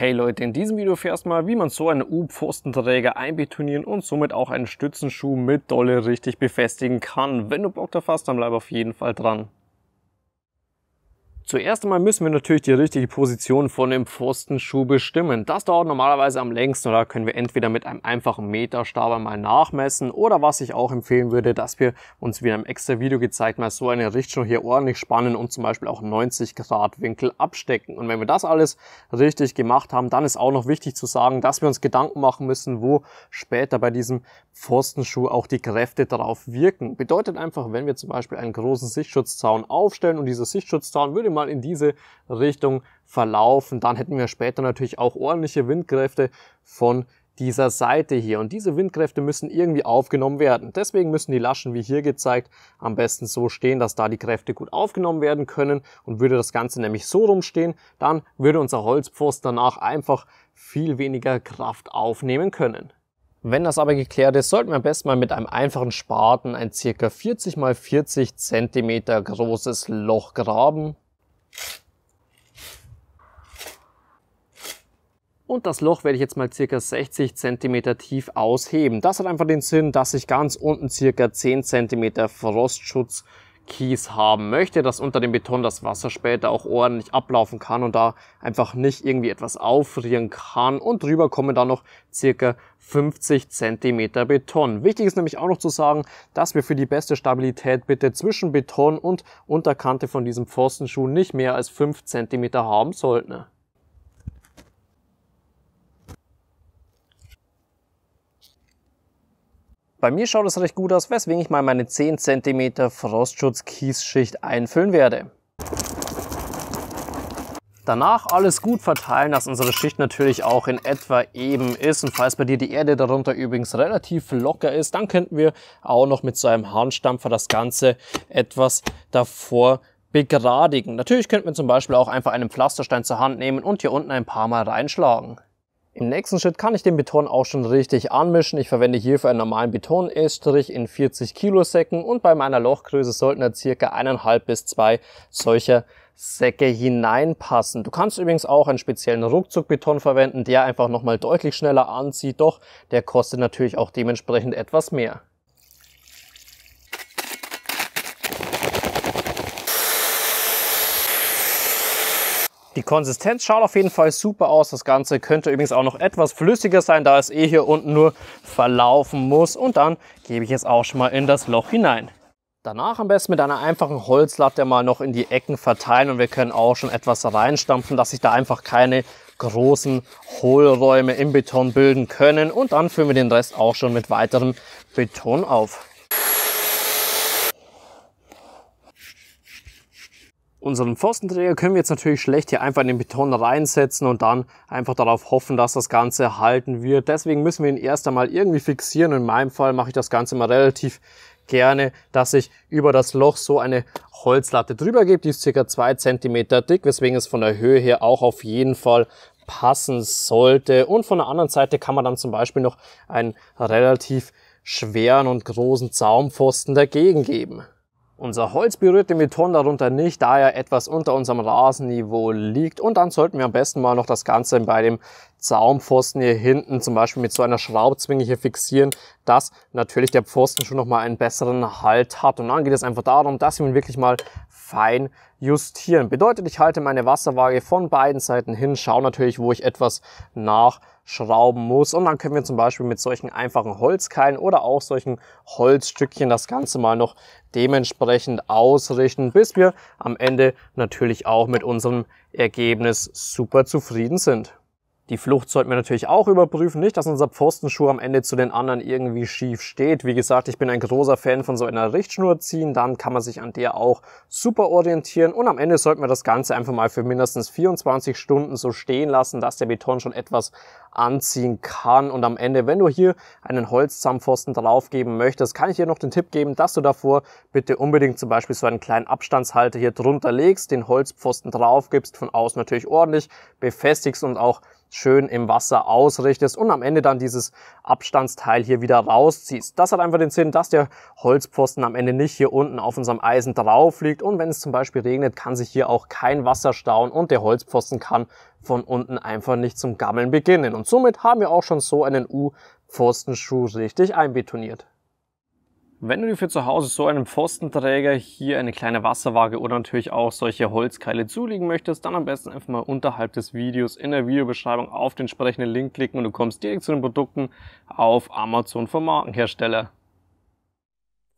Hey Leute, in diesem Video fährst mal, wie man so einen U-Pfostenträger einbetonieren und somit auch einen Stützenschuh mit Dolle richtig befestigen kann. Wenn du Bock darauf hast, dann bleib auf jeden Fall dran. Zuerst einmal müssen wir natürlich die richtige Position von dem Pfostenschuh bestimmen. Das dauert normalerweise am längsten oder können wir entweder mit einem einfachen Meterstab mal nachmessen oder was ich auch empfehlen würde, dass wir uns wie in einem extra Video gezeigt mal so eine Richtung hier ordentlich spannen und zum Beispiel auch 90 Grad Winkel abstecken. Und wenn wir das alles richtig gemacht haben, dann ist auch noch wichtig zu sagen, dass wir uns Gedanken machen müssen, wo später bei diesem Pfostenschuh auch die Kräfte darauf wirken. Bedeutet einfach, wenn wir zum Beispiel einen großen Sichtschutzzaun aufstellen und dieser Sichtschutzzaun würde mal mal in diese Richtung verlaufen, dann hätten wir später natürlich auch ordentliche Windkräfte von dieser Seite hier. Und diese Windkräfte müssen irgendwie aufgenommen werden. Deswegen müssen die Laschen, wie hier gezeigt, am besten so stehen, dass da die Kräfte gut aufgenommen werden können. Und würde das Ganze nämlich so rumstehen, dann würde unser Holzpfosten danach einfach viel weniger Kraft aufnehmen können. Wenn das aber geklärt ist, sollten wir am besten mal mit einem einfachen Spaten ein ca. 40 x 40 cm großes Loch graben. Und das Loch werde ich jetzt mal circa 60 cm tief ausheben. Das hat einfach den Sinn, dass ich ganz unten circa 10 cm Frostschutz Kies haben möchte, dass unter dem Beton das Wasser später auch ordentlich ablaufen kann und da einfach nicht irgendwie etwas auffrieren kann. Und drüber kommen dann noch circa 50 Zentimeter Beton. Wichtig ist nämlich auch noch zu sagen, dass wir für die beste Stabilität bitte zwischen Beton und Unterkante von diesem Pfostenschuh nicht mehr als 5 Zentimeter haben sollten. Bei mir schaut es recht gut aus, weswegen ich mal meine 10 cm Frostschutz-Kiesschicht einfüllen werde. Danach alles gut verteilen, dass unsere Schicht natürlich auch in etwa eben ist. Und falls bei dir die Erde darunter übrigens relativ locker ist, dann könnten wir auch noch mit so einem Handstampfer das Ganze etwas davor begradigen. Natürlich könnten wir zum Beispiel auch einfach einen Pflasterstein zur Hand nehmen und hier unten ein paar Mal reinschlagen. Im nächsten Schritt kann ich den Beton auch schon richtig anmischen. Ich verwende hierfür einen normalen Betonestrich in 40 Kilo Säcken und bei meiner Lochgröße sollten da circa eineinhalb bis zwei solcher Säcke hineinpassen. Du kannst übrigens auch einen speziellen Ruckzuckbeton verwenden, der einfach nochmal deutlich schneller anzieht, doch der kostet natürlich auch dementsprechend etwas mehr. Die Konsistenz schaut auf jeden Fall super aus. Das Ganze könnte übrigens auch noch etwas flüssiger sein, da es eh hier unten nur verlaufen muss. Und dann gebe ich es auch schon mal in das Loch hinein. Danach am besten mit einer einfachen Holzlatte mal noch in die Ecken verteilen und wir können auch schon etwas reinstampfen, dass sich da einfach keine großen Hohlräume im Beton bilden können. Und dann füllen wir den Rest auch schon mit weiterem Beton auf. Unseren Pfostenträger können wir jetzt natürlich schlecht hier einfach in den Beton reinsetzen und dann einfach darauf hoffen, dass das Ganze halten wird. Deswegen müssen wir ihn erst einmal irgendwie fixieren. In meinem Fall mache ich das Ganze mal relativ gerne, dass ich über das Loch so eine Holzlatte drüber gebe. Die ist circa zwei Zentimeter dick, weswegen es von der Höhe her auch auf jeden Fall passen sollte. Und von der anderen Seite kann man dann zum Beispiel noch einen relativ schweren und großen Zaumpfosten dagegen geben. Unser Holz berührt den Beton darunter nicht, da er etwas unter unserem Rasenniveau liegt. Und dann sollten wir am besten mal noch das Ganze bei dem Zaumpfosten hier hinten zum Beispiel mit so einer Schraubzwinge hier fixieren, dass natürlich der Pfosten schon nochmal einen besseren Halt hat. Und dann geht es einfach darum, dass wir ihn wirklich mal fein justieren. Bedeutet, ich halte meine Wasserwaage von beiden Seiten hin, schaue natürlich, wo ich etwas nachschrauben muss. Und dann können wir zum Beispiel mit solchen einfachen Holzkeilen oder auch solchen Holzstückchen das Ganze mal noch dementsprechend ausrichten, bis wir am Ende natürlich auch mit unserem Ergebnis super zufrieden sind. Die Flucht sollten wir natürlich auch überprüfen. Nicht, dass unser Pfostenschuh am Ende zu den anderen irgendwie schief steht. Wie gesagt, ich bin ein großer Fan von so einer Richtschnur ziehen. Dann kann man sich an der auch super orientieren. Und am Ende sollten wir das Ganze einfach mal für mindestens 24 Stunden so stehen lassen, dass der Beton schon etwas anziehen kann. Und am Ende, wenn du hier einen Holzzahnpfosten draufgeben möchtest, kann ich dir noch den Tipp geben, dass du davor bitte unbedingt zum Beispiel so einen kleinen Abstandshalter hier drunter legst, den Holzpfosten drauf gibst, von außen natürlich ordentlich befestigst und auch schön im Wasser ausrichtest und am Ende dann dieses Abstandsteil hier wieder rausziehst. Das hat einfach den Sinn, dass der Holzpfosten am Ende nicht hier unten auf unserem Eisen drauf liegt und wenn es zum Beispiel regnet, kann sich hier auch kein Wasser stauen und der Holzpfosten kann von unten einfach nicht zum Gammeln beginnen. Und somit haben wir auch schon so einen U-Pfostenschuh richtig einbetoniert. Wenn du dir für zu Hause so einen Pfostenträger, hier eine kleine Wasserwaage oder natürlich auch solche Holzkeile zulegen möchtest, dann am besten einfach mal unterhalb des Videos in der Videobeschreibung auf den entsprechenden Link klicken und du kommst direkt zu den Produkten auf Amazon vom Markenhersteller.